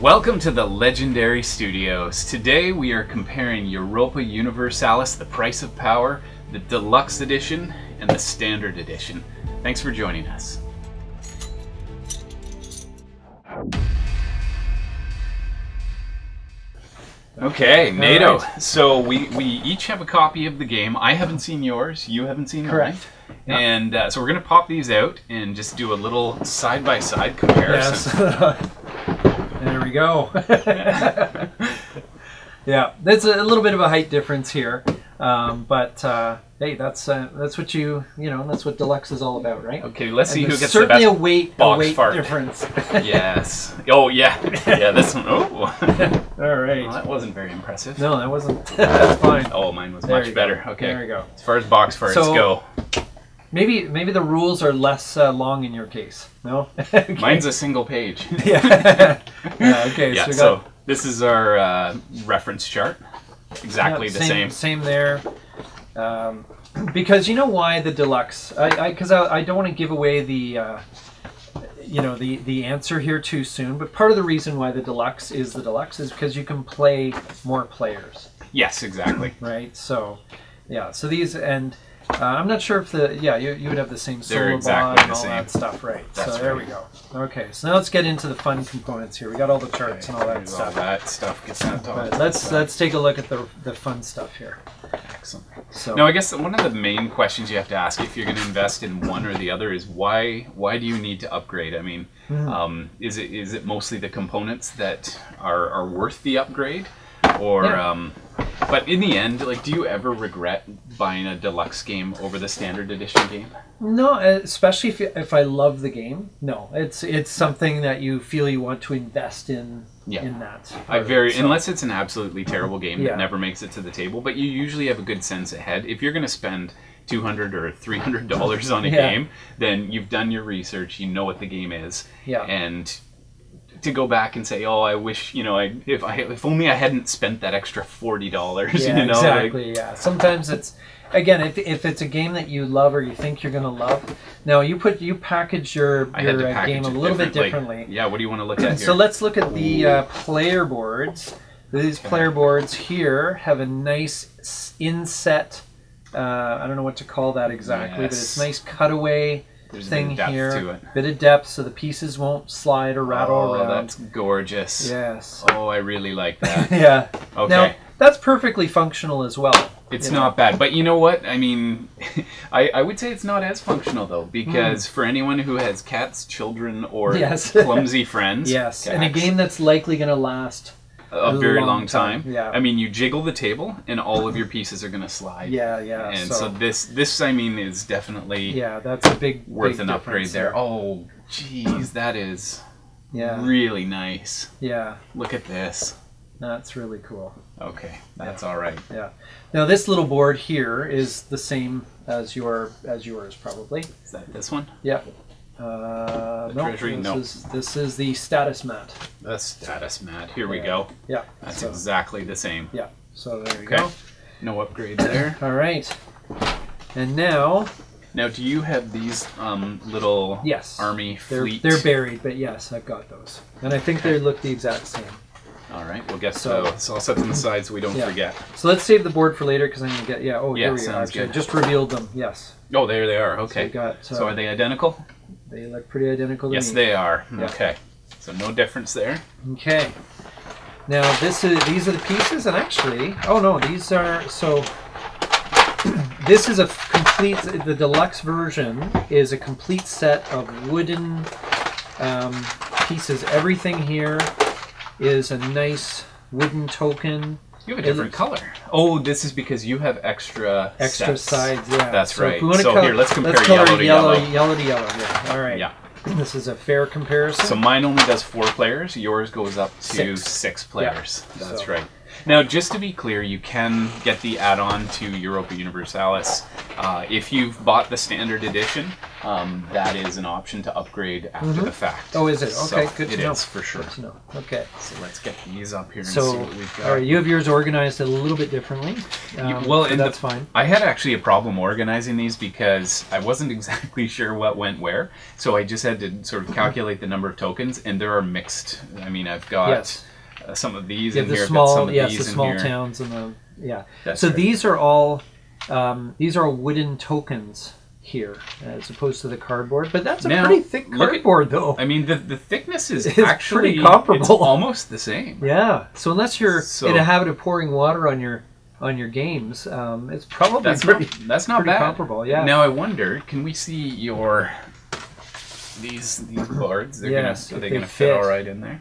Welcome to the Legendary Studios. Today we are comparing Europa Universalis, the Price of Power, the Deluxe Edition, and the Standard Edition. Thanks for joining us. Okay, NATO. right. So we, we each have a copy of the game. I haven't seen yours. You haven't seen Correct. mine. Yeah. And uh, so we're going to pop these out and just do a little side-by-side comparison. Yes. there we go. yeah, there's a little bit of a height difference here, um, but uh, hey, that's uh, that's what you you know that's what deluxe is all about, right? Okay, let's see who gets the certainly best a weight a box weight fart. difference. yes. Oh yeah. Yeah. This one. Oh. all right. well, that wasn't very impressive. No, that wasn't. that's fine. Oh, mine was There much better. Okay. There we go. As far as box farts So- go, Maybe maybe the rules are less uh, long in your case. No. Okay. mine's a single page. yeah. yeah. Okay. yeah. so got this is our uh, reference chart. Exactly Yeah, the same. Same there. Um, because you know why the deluxe? I because I, I, don't want to give away the. Uh, you know the the answer here too soon, but part of the reason why the deluxe is the deluxe is because you can play more players, Yes, exactly. right? So, yeah. So these and uh, I'm not sure if the yeah you, you would have the same They're solar exactly bond and the all same. that stuff, right? That's so there right. we go. Okay, so now let's get into the fun components here. We got all the charts and all that Here's all stuff. that stuff gets on top. But let's let's take a look at the the fun stuff here. Excellent. So Now, I guess one of the main questions you have to ask if you're going to invest in one or the other is why why do you need to upgrade? I mean, Mm-hmm. um, is it is it mostly the components that are, are worth the upgrade, or Yeah. um, but in the end, like, do you ever regret buying a deluxe game over the standard edition game? No, especially if, if I love the game. No, it's it's something that you feel you want to invest in Yeah. in that. I very So- unless it's an absolutely terrible game Yeah. that never makes it to the table, but you usually have a good sense ahead. If you're going to spend two hundred or three hundred dollars on a Yeah. game, then you've done your research. You know what the game is, Yeah. and to go back and say, "Oh, I wish you know, I if I if only I hadn't spent that extra forty dollars." yeah, you know, like- exactly. yeah, sometimes it's again if, if it's a game that you love or you think you're gonna love. Now you put you package your your uh, package game a it little bit differently. Yeah, what do you want to look at here? So let's look at the uh, player boards. These player boards here have a nice inset. Uh, I don't know what to call that exactly, but it's nice cutaway There's a bit thing of depth here. to it. Bit of depth, so the pieces won't slide or rattle oh, around. that's gorgeous. Yes. Oh, I really like that. yeah. Okay. Now that's perfectly functional as well. It's you know. not bad, but you know what? I mean, I, I would say it's not as functional though, because for anyone who has cats, children, or Hmm. Yes. clumsy friends, Yes, Cats, and a game that's likely going to last. A a very long long time. time, yeah. I mean, you jiggle the table, and all of your pieces are going to slide. Yeah, yeah. And so, so, this, this, I mean, is definitely yeah, that's a big worth big an upgrade there. Oh, geez, that is Yeah, really nice. yeah, Look at this. that's really cool. Okay, that's all right. Yeah. Now this little board here is the same as your as yours probably. Is that this one? Yeah. Uh, no, treasury? this No. is this is the status mat. The status mat. Here we Yeah. go. Yeah. That's so, exactly the same. yeah. So there you Okay. go. No upgrades there. All right. And now, Now, do you have these um, little yes, army they're fleet? they're buried, but yes, I've got those, and I think they look the exact same. All right, we'll get So- so. So I'll set them aside so we don't Yeah. forget. So let's save the board for later because I'm gonna get yeah. Oh, Yeah, here we Actually, I just revealed them. Yes. Oh, there they are. So, Okay. got, uh, So are they identical? They look pretty identical to Yes, me. they are. Yeah. Okay. So no difference there. Okay. Now this is these are the pieces, and actually, oh no, these are so. this is a complete. The deluxe version is a complete set of wooden um, pieces. Everything here is a nice wooden token. You have a different color. Oh, this is because you have extra Extra sets. sides, yeah. That's So if right. we wanna So color- here, let's compare color yellow to yellow, yellow. yellow to yellow. Yeah. All right. Yeah. This is a fair comparison. So mine only does four players. Yours goes up to Six. six, players. Yeah. That's So- right. Now, just to be clear, you can get the add-on to Europa Universalis uh, if you've bought the standard edition. Um, that is an option to upgrade after the fact. Oh, is it? So Okay, good to it know. is for sure. Good to know. Okay. So let's get these up here and see what we've got. all right, you have yours organized a little bit differently. You- Um, well, and that's the- fine. I had actually a problem organizing these because I wasn't exactly sure what went where. So I just had to sort of calculate the number of tokens, and there are mixed. I mean, I've got Yes. Uh, some of these You in the here. Small, of yes, these the small towns and the yeah. That's so right. these are all um, these are wooden tokens here, as opposed to the cardboard. But that's a Now, pretty thick look at- cardboard, though. I mean, the, the thickness is actually comparable. Almost the same. Yeah. So unless you're So- in a habit of pouring water on your on your games, um, it's probably That's pretty. not, that's not bad. comparable, yeah. Now I wonder, can we see your these these boards? They're Yes, gonna are they, they gonna fit. fit. all right in there?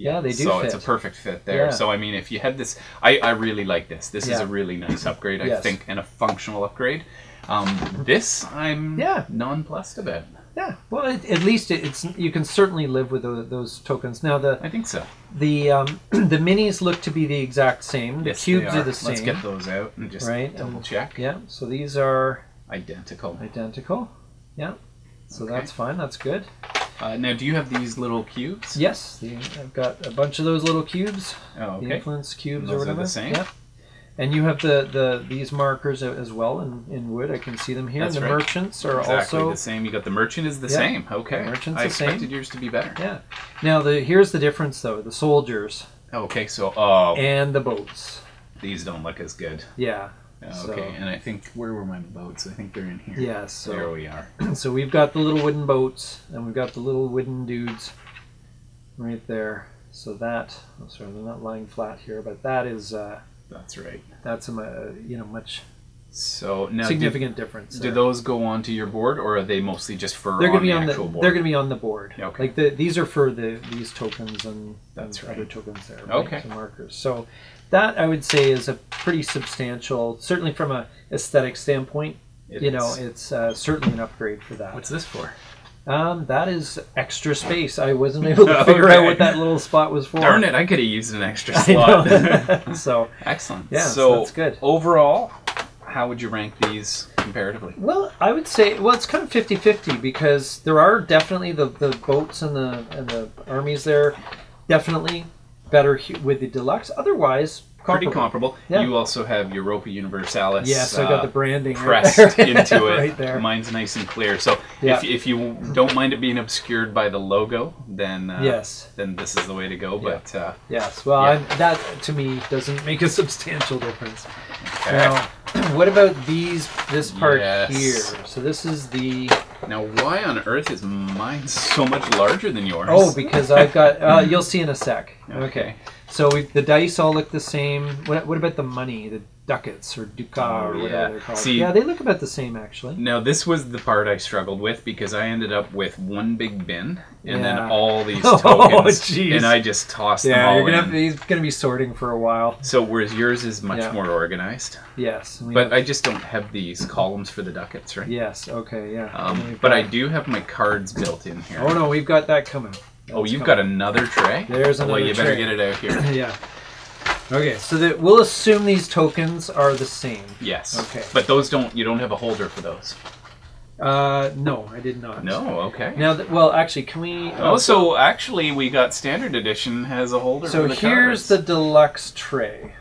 Yeah, they do So fit. it's a perfect fit there. Yeah. So I mean, if you had this, I, I really like this. This is a really nice upgrade, I Yes. think, and a functional upgrade. Um, this I'm Yeah. nonplussed about. yeah. Well, it, at least it, it's you can certainly live with those, those tokens. Now the I think so. the um, the minis look to be the exact same. The Yes, cubes are. are. the same. Let's get those out and just Right, double and- check. Yeah. So these are Identical. identical. Yeah. So Okay. that's fine. That's good. Uh, now, do you have these little cubes? Yes, the, I've got a bunch of those little cubes, Oh, the okay. influence cubes Those or are the whatever. same? Yeah. And you have the, the these markers as well in, in wood. I can see them here. That's and the right. merchants are Exactly also the same. You got the merchant is the Yeah. same. Okay. Merchant's I the same. I expected yours to be better. yeah. Now the here's the difference though: the soldiers Okay, so oh, and the boats. these don't look as good. Yeah. Okay, So- and I think where were my boats? I think they're in here. Yeah. There we are. so we've got the little wooden boats and we've got the little wooden dudes right there. So that oh, sorry, they're not lying flat here, but that is uh, That's right. that's a you know much So now, do, significant difference. do there. those go onto your board, or are they mostly just for they're gonna be the on the actual board? they're gonna be on the board. Okay. Like the these are for the these tokens and, That's and right. other tokens there. Right? Okay. So markers. So that I would say is a pretty substantial, certainly from a aesthetic standpoint. It you know, it's uh, certainly an upgrade for that. What's this for? Um, that is extra space. I wasn't able to figure out what that little spot was for. Darn it! I could have used an extra slot. so Excellent. yeah, so So that's good. overall, how would you rank these comparatively? Well, I would say well, it's kind of 50-50 because there are definitely the, the boats and the and the armies there definitely better with the deluxe. Otherwise, Pretty comparable. Yeah. You also have Europa Universalis. Yes, I uh, got the branding right pressed there. into it. right there. Mine's nice and clear. So Yeah. if, if you don't mind it being obscured by the logo, then uh, Yes. then this is the way to go. Yeah. But uh, Yes. Well. I'm, that to me doesn't make a substantial difference. okay. Now, what about these? This part Yes. here. So this is the now why on earth is mine so much larger than yours? oh, because I've got. Uh, you'll see in a sec. okay. So we, the dice all look the same. What, what about the money? The ducats or ducat or Oh, whatever yeah. they're called? See- yeah, they look about the same actually. Now this was the part I struggled with because I ended up with one big bin and then all these Oh, tokens, jeez. and I just tossed them Yeah, all you're gonna in. he's gonna be sorting for a while. So whereas yours is much Yeah. more organized, Yes. but have- I just don't have these columns for the ducats, right? yes. Okay. Yeah. Um, but got- I do have my cards built in here. Oh no, we've got that coming. Oh, you've coming. got another tray? There's Well, another you better get it out here. yeah. Okay, so that we'll assume these tokens are the same. Yes. Okay. But those don't. You don't have a holder for those. Uh, no, I did not. No. Okay. Now, that, well, actually, can we? Oh, so actually, we got standard edition has a holder. so for the here's the deluxe tray.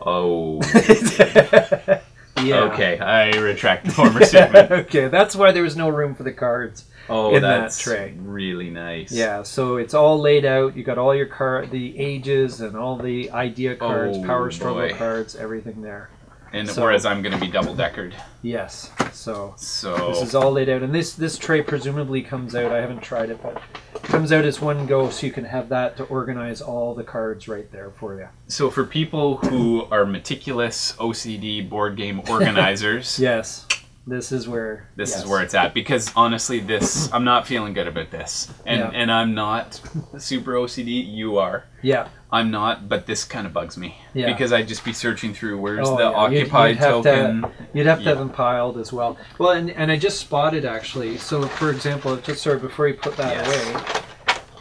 Oh. yeah. Okay, I retract the former statement. okay, that's why there was no room for the cards. Oh, In that that's tray. really nice. Yeah, so it's all laid out. You got all your card, the ages, and all the idea cards, Oh, power struggle boy. cards, everything there. And So- whereas I'm going to be double deckered, Yes. So so this is all laid out, and this this tray presumably comes out. I haven't tried it, but comes out as one go, so you can have that to organize all the cards right there for you. so for people who are meticulous OCD board game organizers, Yes. This is where. this yes. is where it's at because honestly this I'm not feeling good about this. And Yeah. and I'm not super OCD, you are. Yeah. I'm not, but this kind of bugs me Yeah. because I'd just be searching through where's Oh, the yeah. You'd- occupied you'd have to- token. You'd have to have them piled as well. Well, and, and I just spotted actually. So, for example, just sorry before you put that Yes.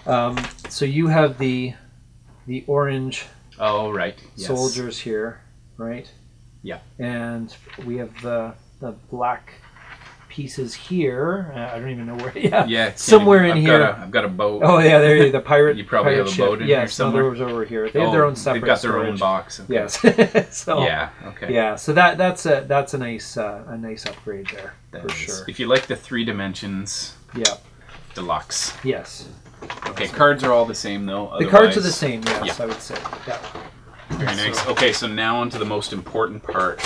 away. Um, so you have the the orange Oh, right. Yes. soldiers here, right? Yeah. And we have the the black pieces here. Uh, I don't even know where. Yeah. Yeah. Somewhere even- in I've here. Got a, I've got a boat. Oh yeah, there you go. The pirate. You probably pirate have a ship. boat in here yes, somewhere? no, over here. They have their Oh, own separate. They've got their own box. Okay. Yes. so, Yeah. Okay. Yeah. So that that's a that's a nice uh, a nice upgrade there That for is- sure. If you like the three dimensions, Yeah. deluxe. Yes. Okay, cards are all the same though. The cards are the same. Yes, Yeah. I would say. Yeah. Very nice. So- Okay, so now on to the most important part.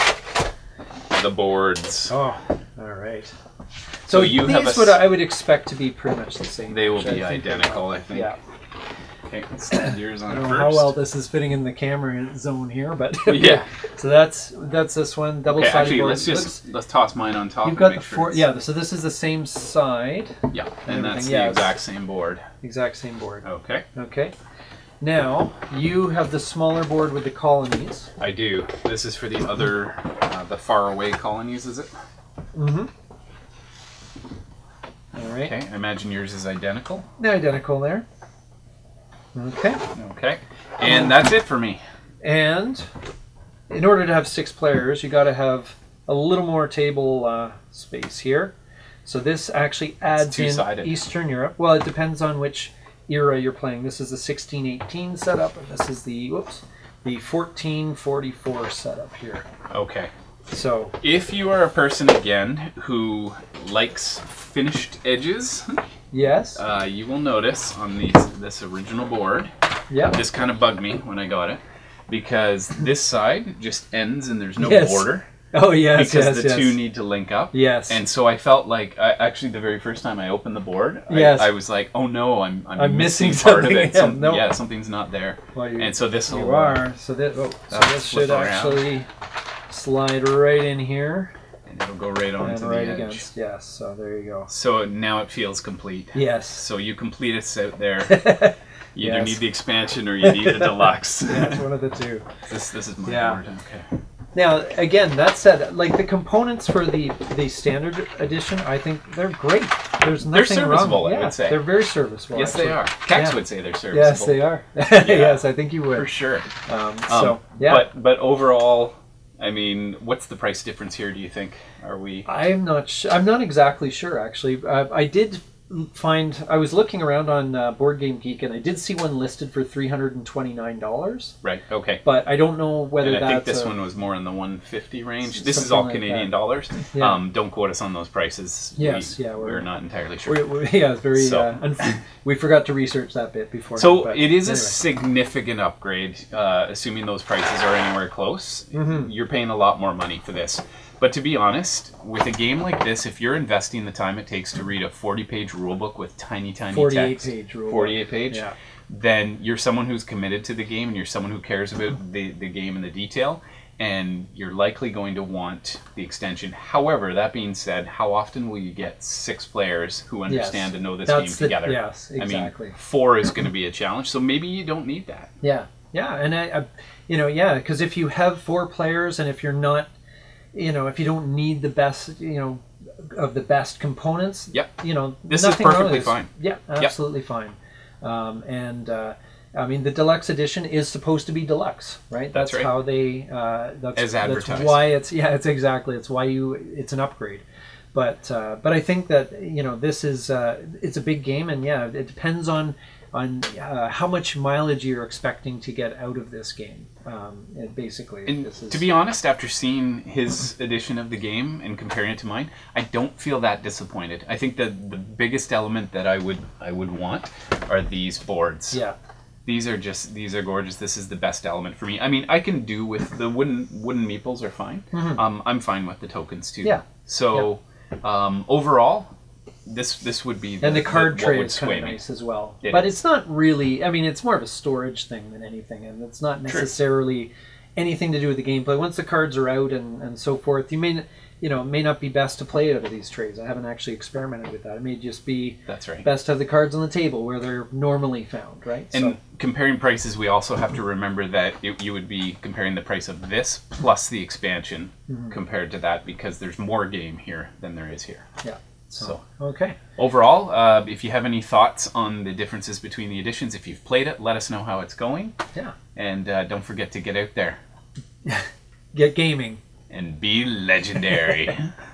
The boards. Oh, all right. So So, you have these a would s- I would expect to be pretty much the same. They will which I be identical. I think. Yeah. Okay, let's stand yours I don't know first. how well this is fitting in the camera zone here, but Yeah. So that's that's this one double Okay, sided actually, board. let's just Looks- let's toss mine on top. You've and got make the four. it's- Yeah. So this is the same side, Yeah, and and that's everything, the yeah, exact same board. exact same board. Okay, Okay. Now you have the smaller board with the colonies. I do. This is for the other, uh, the faraway colonies, is it? Mm-hmm. All right. Okay, I imagine yours is identical. They're identical there. Okay. Okay, and that's it for me. And in order to have six players, you got to have a little more table uh, space here. So this actually adds in. Eastern Europe. Well, it depends on which era you're playing. This is the 1618 setup, and this is the whoops, the 1444 setup here. Okay. So If you are a person again who likes finished edges, yes, uh, you will notice on these this original board, yeah, this kind of bugged me when I got it because this side just ends and there's no Yes. border oh yes, because yes, the yes. two need to link up. yes, And so I felt like, I, actually, the very first time I opened the board, I, Yes. I was like, "Oh no, I'm I'm, I'm missing, missing part of something. it. Yeah, Some, no. yeah, something's not there." well, you, And so this will you are. So this, oh, so this should around. actually slide right in here and it'll go right and onto right the edge. against. Yes. So there you go. So now it feels complete. Yes. So you complete us out there. yeah, You either need the expansion or you need a deluxe. it's one of the two. this this is my Yeah. board. Okay. Now, again, that said, like the components for the the standard edition, I think they're great. There's nothing they're serviceable, I would say. they're very serviceable. Yes, they are. Cax Yeah. would say they're serviceable. Yes, they are. yes, I think you would for sure. Um, Um, so yeah, But but overall, I mean, what's the price difference here? Do you think? Are we? I'm not. Sh- I'm not exactly sure. Actually, uh, I did find. I was looking around on uh, Board Game Geek, and I did see one listed for three hundred and twenty nine dollars. Right. Okay. But I don't know whether And I think this a- one was more in the 150 range. This is all like Canadian that. dollars. Yeah. Um, don't quote us on those prices. Yes, we, yeah, we're- we're, not entirely sure. We, we, yeah, it's very. So- Uh, unf- we forgot to research that bit before. so it is a significant upgrade, uh, assuming those prices are anywhere close. Mhm. You're paying a lot more money for this. But to be honest, with a game like this, if you're investing the time it takes to read a 40-page rulebook with tiny, tiny 48 text, page rule. 48 page, Yeah. then you're someone who's committed to the game and you're someone who cares about the, the game and the detail and you're likely going to want the extension. However, that being said, how often will you get six players who understand and know this game That's the, together? Yes, exactly. I mean, four is going to be a challenge, so maybe you don't need that. yeah, yeah, and I, I you know, yeah, because if you have four players and if you're not, you know, if you don't need the best, you know, of the best components, Yep. you know, This is perfectly with fine. Yeah, absolutely fine. Um, and uh, I mean, the deluxe edition is supposed to be deluxe, right? That's right. how they. Uh, that's As That's advertised. why it's yeah, it's exactly. It's why you. It's an upgrade. But uh, but I think that you know this is uh, it's a big game, and yeah, it depends on on uh, how much mileage you're expecting to get out of this game. Um, it basically, And this is, to be honest, after seeing his edition of the game and comparing it to mine, I don't feel that disappointed. I think that the biggest element that I would I would want are these boards. yeah, These are just these are gorgeous. This is the best element for me. I mean, I can do with the wooden wooden meeples are fine. Mhm. Um, I'm fine with the tokens too. Yeah. So um, overall, this this would be the, and the card tray is kind of nice as well. It but is. it's not really. I mean, it's more of a storage thing than anything, and it's not necessarily anything to do with the gameplay. Once the cards are out and, and so forth, you may you know it may not be best to play out of these trays. I haven't actually experimented with that. It may just be That's right. best to have the cards on the table where they're normally found, right? And comparing prices, we also have to remember that it, you would be comparing the price of this plus the expansion Mm-hmm. compared to that because there's more game here than there is here. Yeah. So Okay. overall, uh, if you have any thoughts on the differences between the editions, if you've played it, let us know how it's going, Yeah. and uh, don't forget to get out there Get gaming. and be legendary.